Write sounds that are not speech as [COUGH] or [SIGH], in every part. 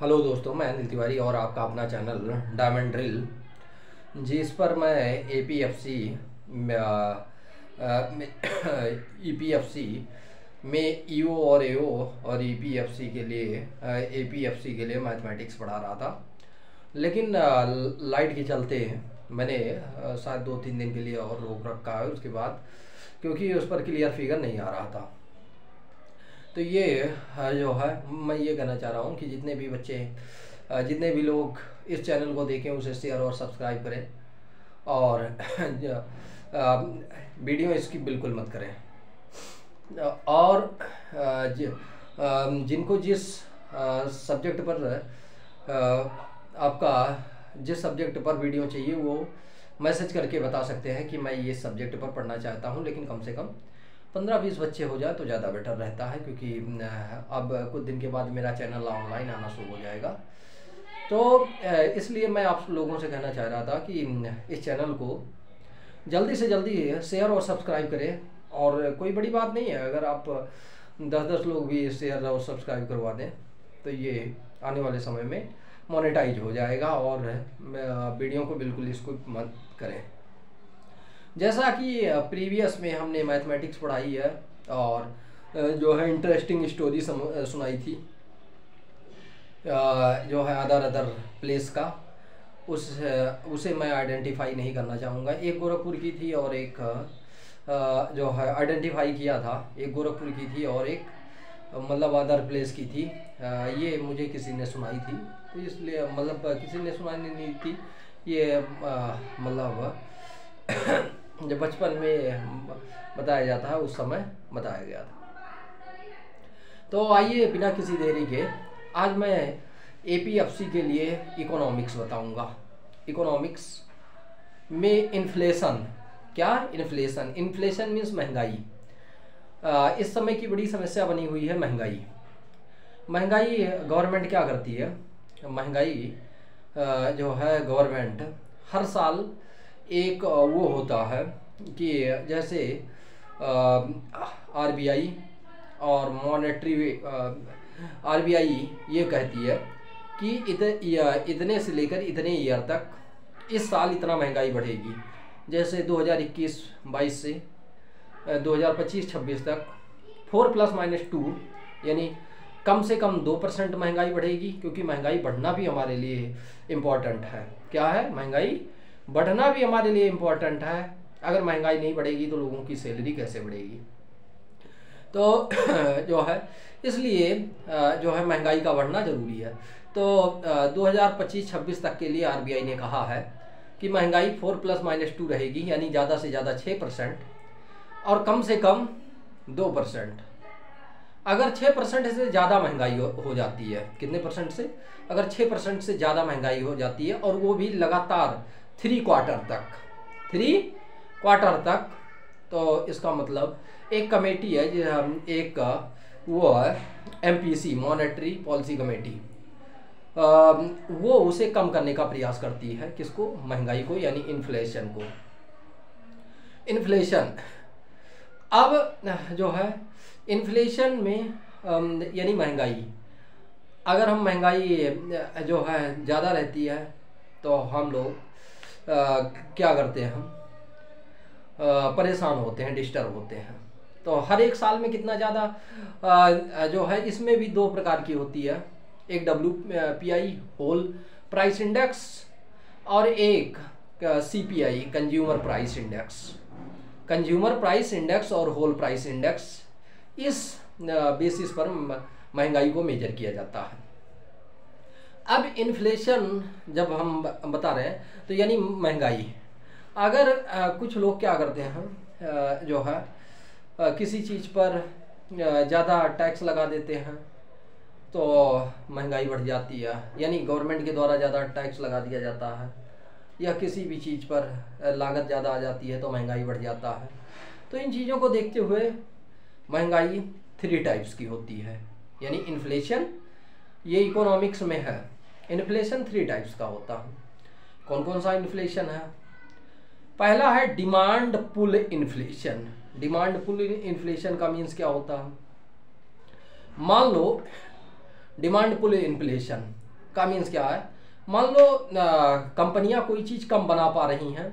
Hello दोस्तों, मैं अनिल तिवारी और आपका अपना चैनल डायमंड ड्रिल, जिस पर मैं A P F C E P F C में ई ओ और ए ओ और ई पी एफ़ सी के लिए ए पी एफ़ सी के लिए मैथमेटिक्स पढ़ा रहा था। लेकिन लाइट के चलते मैंने शायद दो तीन दिन के लिए और रोक रखा है उसके बाद, क्योंकि उस पर क्लियर फिगर नहीं आ रहा था। तो ये जो है, मैं ये कहना चाह रहा हूँ कि जितने भी बच्चे जितने भी लोग इस चैनल को देखें, उसे शेयर और सब्सक्राइब करें। और वीडियो इसकी बिल्कुल मत करें। और जिनको जिस सब्जेक्ट पर आपका जिस सब्जेक्ट पर वीडियो चाहिए, वो मैसेज करके बता सकते हैं कि मैं ये सब्जेक्ट पर पढ़ना चाहता हूँ, लेकिन कम से कम पंद्रह बीस बच्चे हो जाए तो ज़्यादा बेटर रहता है क्योंकि अब कुछ दिन के बाद मेरा चैनल ऑनलाइन आना शुरू हो जाएगा। तो इसलिए मैं आप लोगों से कहना चाह रहा था कि, इस चैनल को जल्दी से जल्दी शेयर और सब्सक्राइब करें। और कोई बड़ी बात नहीं है, अगर आप दस दस लोग भी शेयर और सब्सक्राइब करवा दें तो ये आने वाले समय में मोनेटाइज हो जाएगा और वीडियो को बिल्कुल इसको मत करें। जैसा कि प्रीवियस में हमने मैथमेटिक्स पढ़ाई है और जो है इंटरेस्टिंग स्टोरी सुनाई थी जो है अदर अदर प्लेस का, उस उसे मैं आइडेंटिफाई नहीं करना चाहूँगा। एक गोरखपुर की थी और एक जो है आइडेंटिफाई किया था। एक गोरखपुर की थी और एक मतलब अदर प्लेस की थी। ये मुझे किसी ने सुनाई थी। तो इसलिए मतलब किसी ने सुनाई नहीं थी। ये मतलब जब बचपन में बताया जाता है, उस समय बताया गया था। तो आइए बिना किसी देरी के, आज मैं ए पी एफ़ सी के लिए इकोनॉमिक्स बताऊँगा। इकोनॉमिक्स में इन्फ्लेशन क्या इन्फ्लेशन इन्फ्लेशन मीन्स महँगाई। इस समय की बड़ी समस्या बनी हुई है महँगाई। महँगाई गवर्नमेंट क्या करती है? महँगाई जो है गवर्नमेंट हर साल एक वो होता है कि जैसे आरबीआई और मॉनेटरी आरबीआई ये कहती है कि इत, इतने से लेकर इतने ईयर तक इस साल इतना महँगाई बढ़ेगी। जैसे 2021-22 से 2025-26 तक फोर प्लस माइनस टू यानी कम से कम दो परसेंट महँगाई बढ़ेगी क्योंकि महँगाई बढ़ना भी हमारे लिए इंपॉर्टेंट है। क्या है? महँगाई बढ़ना भी हमारे लिए इम्पोर्टेंट है। अगर महँगाई नहीं बढ़ेगी तो लोगों की सैलरी कैसे बढ़ेगी? तो [CLEARS THROAT] जो है इसलिए जो है महँगाई का बढ़ना ज़रूरी है। तो 2025-26 तक के लिए आरबीआई ने कहा है कि महँगाई फोर प्लस माइनस टू रहेगी यानी ज़्यादा से ज़्यादा छः परसेंट और कम से कम दो परसेंट। अगर छः परसेंट से ज़्यादा महँगाई हो, हो जाती है कितने परसेंट से? अगर छः परसेंट से ज़्यादा महँगाई हो जाती है और वो भी लगातार थ्री क्वार्टर तक थ्री क्वार्टर तक तो इसका मतलब एक कमेटी है जो एक, वो है M P C monetary policy committee वो उसे कम करने का प्रयास करती है किसको? महँगाई को, यानी इन्फ्लेशन को। इन्फ्लेशन अब जो है इन्फ्लेशन में यानी महँगाई। अगर हम महँगाई, जो है, ज़्यादा रहती है तो हम लोग क्या करते हैं हम? परेशान होते हैं, डिस्टर्ब होते हैं। तो हर एक साल में कितना ज़्यादा जो है, इसमें भी दो प्रकार की होती है। एक W P I whole price index और एक C P I consumer price index consumer price index और होल प्राइस इंडेक्स इस बेसिस पर महँगाई को मेजर किया जाता है। अब इन्फ्लेशन जब हम बता रहे हैं तो यानी महँगाई। अगर आ, कुछ लोग क्या करते हैं जो है आ, किसी चीज़ पर ज़्यादा टैक्स लगा देते हैं तो महँगाई बढ़ जाती है। यानी गवर्नमेंट के द्वारा ज़्यादा टैक्स लगा दिया जाता है या किसी भी चीज़ पर लागत ज़्यादा आ जाती है तो महँगाई बढ़ जाता है। तो इन चीज़ों को देखते हुए महँगाई थ्री टाइप्स की होती है। यानी इन्फ्लेशन ये इकोनॉमिक्स में है। इन्फ्लेशन थ्री टाइप्स का होता है। कौन कौन सा इन्फ्लेशन है? पहला है demand pull inflation demand pull inflation का मीन्स क्या होता है? मान लो डिमांड पुल इन्फ्लेशन का मीन्स क्या है? मान लो कंपनियाँ कोई चीज़ कम बना पा रही हैं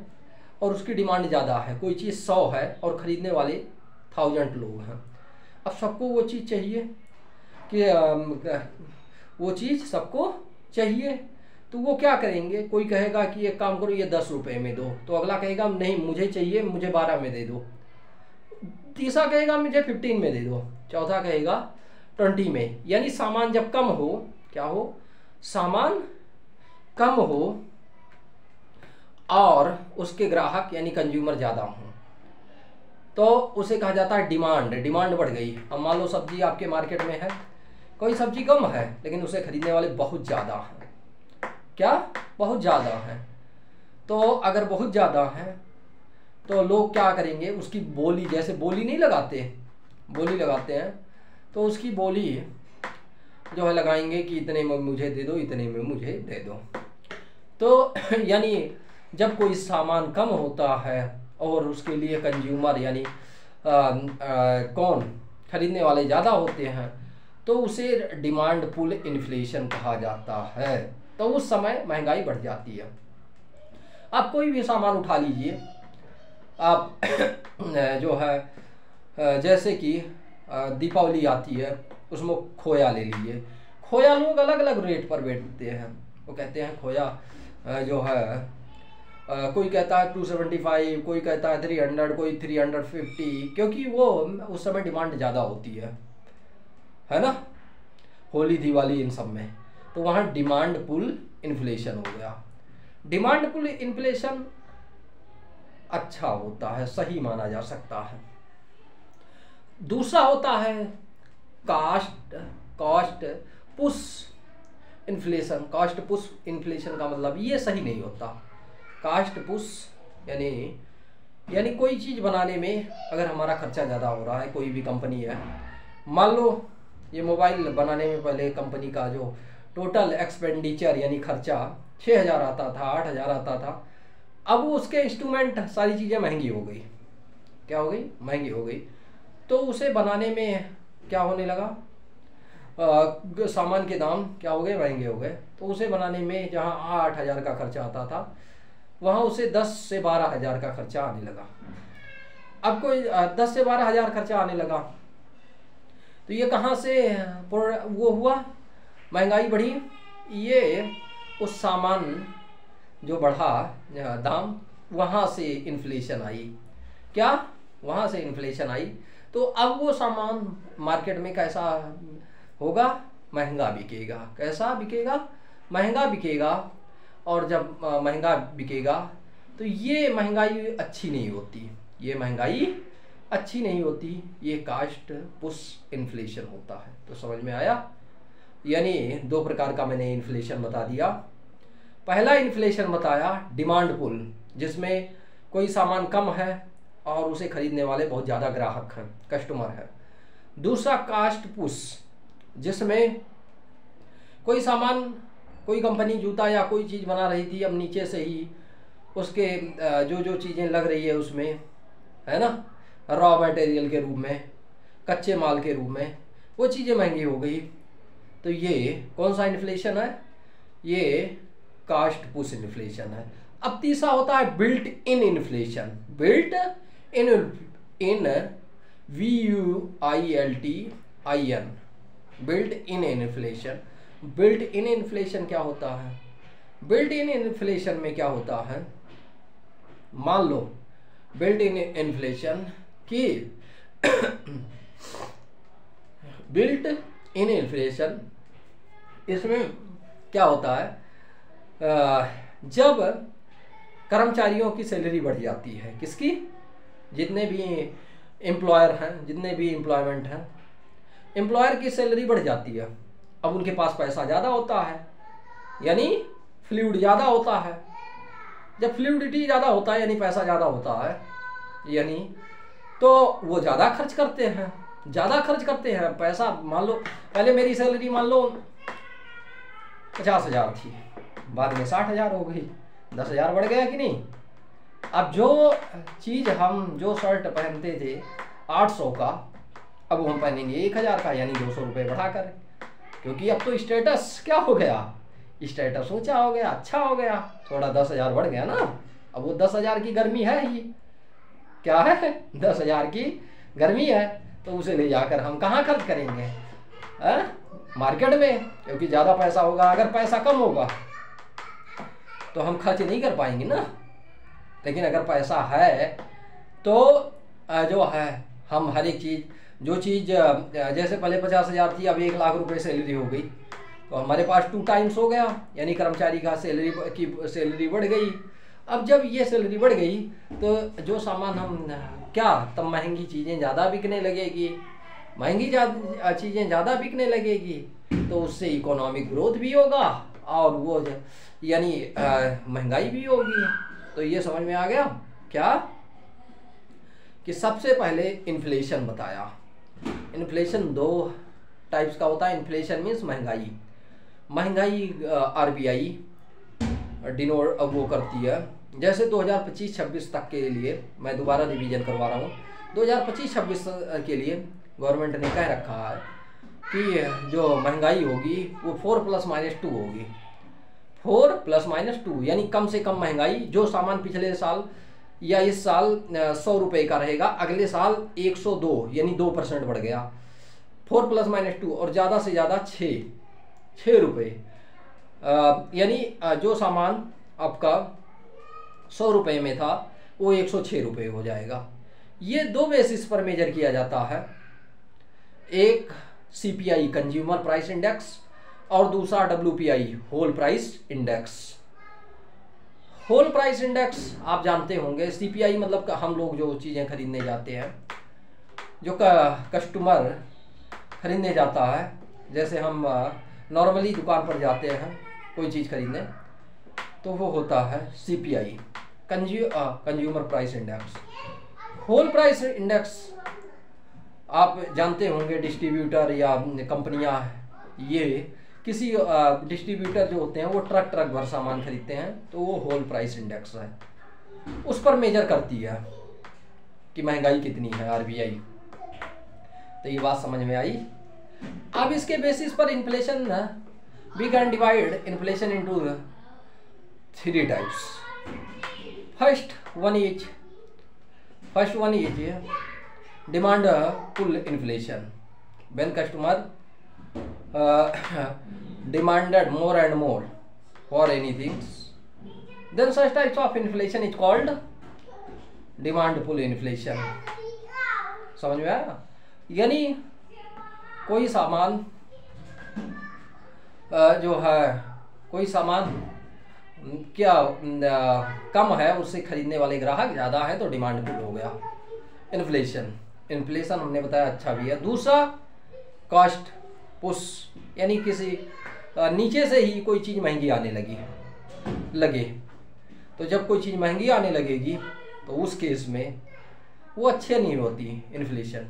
और उसकी डिमांड ज़्यादा है। कोई चीज़ सौ है और ख़रीदने वाले थाउज़ेंड लोग हैं। अब सबको वो चीज़ चाहिए कि वो चीज़ सबको चाहिए। तो वो क्या करेंगे? कोई कहेगा कि एक काम करो, ये दस रुपये में दो। तो अगला कहेगा, नहीं, मुझे चाहिए, मुझे बारह में दे दो। तीसरा कहेगा, मुझे फिफ्टीन में दे दो। चौथा कहेगा ट्वेंटी में। यानी सामान जब कम हो, क्या हो? सामान कम हो और उसके ग्राहक यानी कंज्यूमर ज़्यादा हो। तो उसे कहा जाता है डिमांड डिमांड बढ़ गई। अब मान लो सब्ज़ी आपके मार्केट में है कोई सब्ज़ी कम है, लेकिन उसे खरीदने वाले बहुत ज़्यादा हैं। क्या? बहुत ज़्यादा हैं। तो अगर बहुत ज़्यादा हैं तो लोग क्या करेंगे? उसकी बोली, जैसे बोली नहीं लगाते बोली लगाते हैं तो उसकी बोली जो है लगाएँगे कि इतने में मुझे दे दो, इतने में मुझे दे दो। तो [CLEARS THROAT] यानी जब कोई सामान कम होता है और उसके लिए कंज्यूमर यानी कौन खरीदने वाले ज़्यादा होते हैं तो उसे डिमांड पुल इन्फ्लेशन कहा जाता है। तो उस समय महँगाई बढ़ जाती है। आप कोई भी सामान उठा लीजिए। आप [COUGHS] जो है जैसे कि दीपावली आती है, उसमें खोया ले लीजिए। खोया लोग अलग अलग रेट पर बेचते हैं। वो कहते हैं खोया जो है कोई कहता है टू सेवेंटी फाइव कोई कहता है थ्री हंड्रेड कोई थ्री हंड्रेड फिफ्टी क्योंकि वो उस समय डिमांड ज़्यादा होती है। है ना? होली, दिवाली इन सब में। तो वहाँ डिमांड पुल इन्फ्लेशन हो गया। डिमांड पुल इन्फ्लेशन अच्छा होता है, सही माना जा सकता है। दूसरा होता है cost cost push inflation cost push inflation का मतलब ये सही नहीं होता। कास्ट पुश यानी यानी कोई चीज़ बनाने में अगर हमारा खर्चा ज़्यादा हो रहा है, कोई भी कंपनी है, मान लो ये मोबाइल बनाने में पहले कंपनी का जो टोटल एक्सपेंडिचर यानी खर्चा छः हज़ार आता था आठ हज़ार आता था अब उसके इंस्ट्रूमेंट सारी चीज़ें महँगी हो गई। क्या हो गई? महँगी हो गई। तो उसे बनाने में क्या होने लगा? आ, सामान के दाम क्या हो गए? महँगे हो गए। तो उसे बनाने में जहाँ आठ हज़ार का खर्चा आता था वहाँ उसे दस से बारह हज़ार का खर्चा आने लगा। अब कोई दस से बारह हज़ार खर्चा आने लगा। तो ये कहाँ से वो हुआ? महँगाई बढ़ी। ये उस सामान जो बढ़ा दाम, वहाँ से इन्फ्लेशन आई। क्या? वहाँ से इन्फ्लेशन आई। तो अब वो सामान मार्केट में कैसा होगा? महँगा बिकेगा। कैसा बिकेगा? महँगा बिकेगा। और जब महँगा बिकेगा तो ये महँगाई अच्छी नहीं होती। ये महँगाई अच्छी नहीं होती, ये कास्ट पुश इन्फ्लेशन होता है। तो समझ में आया? यानी दो प्रकार का मैंने इन्फ्लेशन बता दिया। पहला इन्फ्लेशन बताया डिमांड पुल जिसमें कोई सामान कम है और उसे खरीदने वाले बहुत ज़्यादा ग्राहक हैं कस्टमर है। दूसरा कास्ट पुश जिसमें कोई सामान, कोई कंपनी जूता या कोई चीज़ बना रही थी, अब नीचे से ही उसके जो जो चीज़ें लग रही है उसमें, है ना? रॉ मटेरियल के रूप में, कच्चे माल के रूप में, वो चीज़ें महँगी हो गई। तो ये कौन सा इन्फ्लेशन है? ये कास्ट पुश इन्फ्लेशन है। अब तीसरा होता है built in inflation built in in V U I L T I N built in inflation built in inflation क्या होता है? बिल्ट इन इन्फ्लेशन में क्या होता है? मान लो बिल्ट इन इन्फ्लेशन की बिल्ट इन इन्फ्लेशन इसमें क्या होता है? जब कर्मचारियों की सैलरी बढ़ जाती है, किसकी? जितने भी एम्प्लॉयर हैं, जितने भी एम्प्लॉयमेंट हैं एम्प्लॉयर की सैलरी बढ़ जाती है। अब उनके पास पैसा ज़्यादा होता है, यानी फ्लूड ज़्यादा होता है। जब फ्लूडिटी ज़्यादा होता है, यानी पैसा ज़्यादा होता है, यानी तो वो ज़्यादा खर्च करते हैं, ज़्यादा खर्च करते हैं। पैसा मान लो, पहले मेरी सैलरी मान लो पचास हज़ार थी, बाद में साठ हज़ार हो गई, दस हज़ार बढ़ गया कि नहीं? अब जो चीज़ हम, जो शर्ट पहनते थे आठ सौ का, अब हम पहनेंगे एक हज़ार का, यानी दो सौ रुपये बढ़ा कर क्योंकि अब तो स्टेटस क्या हो गया? स्टेटस ऊँचा हो गया अच्छा हो गया, थोड़ा दस हज़ार बढ़ गया ना। अब वो दस हज़ार की गर्मी है ही। क्या है? दस हज़ार की गर्मी है तो उसे ले जाकर हम कहाँ खर्च करेंगे? आ? मार्केट में, क्योंकि ज़्यादा पैसा होगा, अगर पैसा कम होगा तो हम खर्च नहीं कर पाएँगे ना। लेकिन अगर पैसा है तो जो है, हम हर एक चीज़, जो चीज़ जैसे पहले पचास हज़ार थी, अब एक लाख रुपए सैलरी हो गई। तो हमारे पास टू टाइम्स हो गया, यानी कर्मचारी का सैलरी की सैलरी बढ़ गई। अब जब ये सैलरी बढ़ गई तो जो सामान हम, क्या, तब महँगी चीज़ें ज़्यादा बिकने लगेगी। महँगी चीज़ें ज़्यादा बिकने लगेगी तो उससे इकोनॉमिक ग्रोथ भी होगा और वो यानी महँगाई भी होगी। तो ये समझ में आ गया? क्या? कि सबसे पहले इन्फ्लेशन बताया। इन्फ्लेशन दो टाइप्स का होता है। इन्फ्लेशन मीन्स महँगाई। महँगाई आरबीआई डिनोट वो करती है। जैसे 2025-26 तक के लिए मैं दोबारा रिवीजन करवा रहा हूँ। 2025-26 के लिए गवर्नमेंट ने कह रखा है कि जो महँगाई होगी, वो फोर प्लस माइनस टू होगी। फोर प्लस माइनस टू यानी कम से कम महँगाई, जो सामान पिछले साल या इस साल सौ रुपये का रहेगा, अगले साल एक सौ दो, यानी दो परसेंट बढ़ गया। फोर प्लस माइनस टू और ज़्यादा से ज़्यादा छः छः रुपये यानी जो सामान आपका सौ रुपये में था, वो एक सौ छः रुपये हो जाएगा। ये दो बेसिस पर मेजर किया जाता है। एक C P I consumer price index और दूसरा W P I whole price index whole price index आप जानते होंगे सी पी आई मतलब हम लोग जो चीज़ें खरीदने जाते हैं, जो कस्टमर खरीदने जाता है, जैसे हम नॉर्मली दुकान पर जाते हैं, कोई चीज़ खरीदने तो वो होता है C P I consumer price index whole price index आप जानते होंगे डिस्ट्रीब्यूटर या कंपनियाँ, ये किसी डिस्ट्रीब्यूटर जो होते हैं, वो ट्रक ट्रक भर सामान खरीदते हैं तो वो होल प्राइस इंडेक्स है। उस पर मेजर करती है कि महँगाई कितनी है आरबीआई तो ये बात समझ में आई? अब इसके बेसिस पर inflation we can divide inflation into three types first one each first one each demand pull inflation when customer demanded more and more for any things then such types of inflation is called demand pull inflation समझ में आया? यानी कोई सामान जो है, कोई सामान क्या कम है उससे खरीदने वाले ग्राहक? ज़्यादा है तो डिमांड पुल हो गया। इन्फ्लेशन इन्फ्लेशन हमने बताया अच्छा भी है। दूसरा कॉस्ट पुश यानी किसी नीचे से ही कोई चीज़ महँगी आने लगी लगे। तो जब कोई चीज़ महँगी आने लगेगी तो उस केस में वो अच्छे नहीं होती इन्फ्लेशन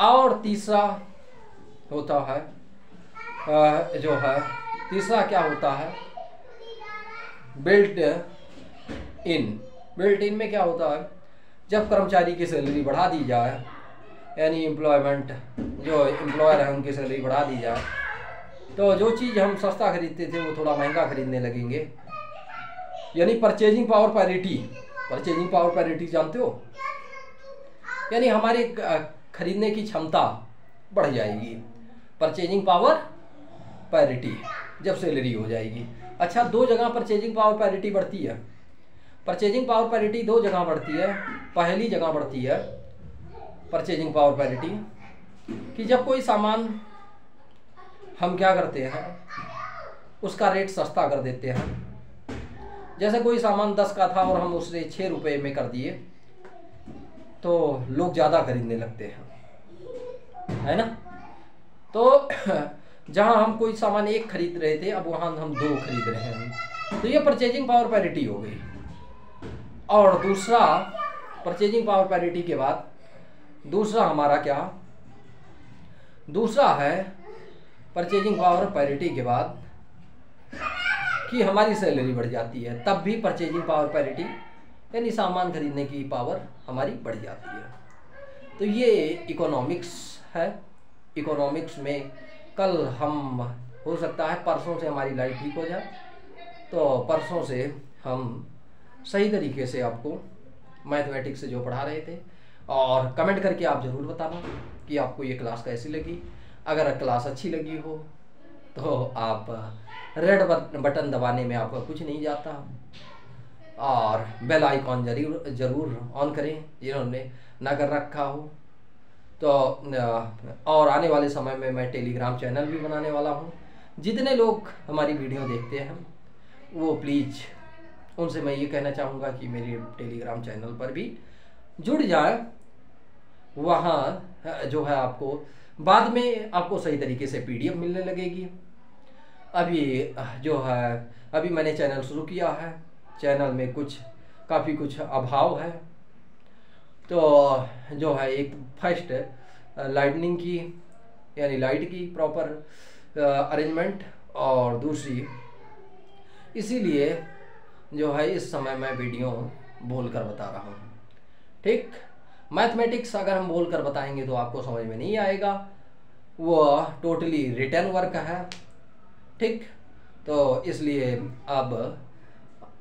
और तीसरा होता है जो है, तीसरा क्या होता है? बिल्ट इन बिल्ट इन में क्या होता है? जब कर्मचारी की सैलरी बढ़ा दी जाए, यानी एम्प्लॉयमेंट जो एम्प्लॉयर है, उनकी सैलरी बढ़ा दी जाए तो जो चीज़ हम सस्ता खरीदते थे, वो थोड़ा महँगा खरीदने लगेंगे। यानी purchasing power parity purchasing power parity जानते हो? यानी हमारी खरीदने की क्षमता बढ़ जाएगी। परचेजिंग पावर पैरिटी जब सैलरी हो जाएगी। अच्छा दो जगह परचेजिंग पावर पैरिटी बढ़ती है। परचेजिंग पावर पैरिटी दो जगह बढ़ती है। पहली जगह बढ़ती है परचेजिंग पावर पैरिटी कि जब कोई सामान हम क्या करते हैं, उसका रेट सस्ता कर देते हैं। जैसे कोई सामान दस का था और हम उसे छः रुपये में कर दिए तो लोग ज़्यादा खरीदने लगते हैं। है ना? तो जहाँ हम कोई सामान एक खरीद रहे थे, अब वहाँ हम दो खरीद रहे हैं। तो ये परचेजिंग पावर पैरिटी हो गई। और दूसरा परचेजिंग पावर पैरिटी के बाद, दूसरा हमारा क्या? दूसरा है परचेजिंग पावर पैरिटी के बाद कि हमारी सैलरी बढ़ जाती है, तब भी परचेजिंग पावर पैरिटी यानी सामान खरीदने की पावर हमारी बढ़ जाती है। तो ये इकोनॉमिक्स है। इकोनॉमिक्स में कल हम, हो सकता है परसों से हमारी लाइफ ठीक हो जाए। तो परसों से हम सही तरीके से आपको मैथमेटिक्स से जो पढ़ा रहे थे, और कमेंट करके आप ज़रूर बताना कि आपको ये क्लास कैसी लगी। अगर क्लास अच्छी लगी हो तो आप रेड बटन दबाने में आपका कुछ नहीं जाता। और बेल आइकॉन ज़रूर, ज़रूर ऑन करें, जिन्होंने ना कर रखा हो। तो और आने वाले समय में मैं टेलीग्राम चैनल भी बनाने वाला हूँ। जितने लोग हमारी वीडियो देखते हैं, वो प्लीज़ उनसे मैं ये कहना चाहूँगा कि मेरे टेलीग्राम चैनल पर भी जुड़ जाए। वहाँ जो है आपको, बाद में आपको सही तरीके से पीडीएफ मिलने लगेगी। अभी, जो है, अभी मैंने चैनल शुरू किया है। चैनल में कुछ, काफ़ी कुछ अभाव है। तो जो है, एक फ़र्स्ट लाइटनिंग की, यानी लाइट की प्रॉपर अरेंजमेंट और दूसरी, इसीलिए जो है, इस समय मैं वीडियो बोल कर बता रहा हूँ। ठीक? मैथमेटिक्स अगर हम बोल कर बताएँगे तो आपको समझ में नहीं आएगा। वो टोटली रिटर्न वर्क है। ठीक? तो इसलिए अब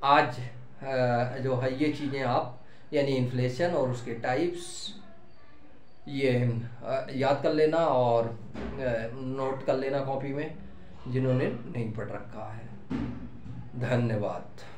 आज जो है, ये चीज़ें आप यानी इन्फ्लेशन और उसके टाइप्स ये याद कर लेना और नोट कर लेना कॉपी में, जिन्होंने नहीं पढ़ रखा है। धन्यवाद।